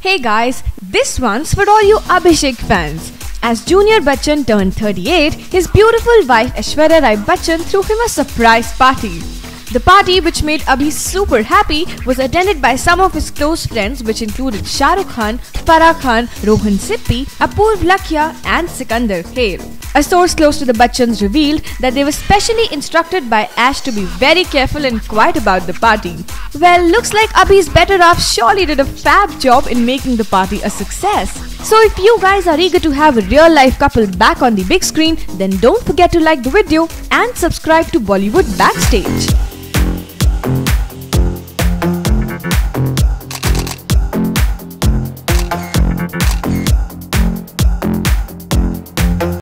Hey guys, this one's for all you Abhishek fans. As Junior Bachchan turned 38, his beautiful wife Aishwarya Rai Bachchan threw him a surprise party. The party, which made Abhi super happy, was attended by some of his close friends, which included Shah Rukh Khan, Farah Khan, Rohan Sippy, Apoorv Lakhia, and Sikandar Kher. A source close to the Bachchans revealed that they were specially instructed by Ash to be very careful and quiet about the party. Well, looks like Abhi's better off surely did a fab job in making the party a success. So if you guys are eager to have a real life couple back on the big screen, then don't forget to like the video and subscribe to Bollywood Backstage.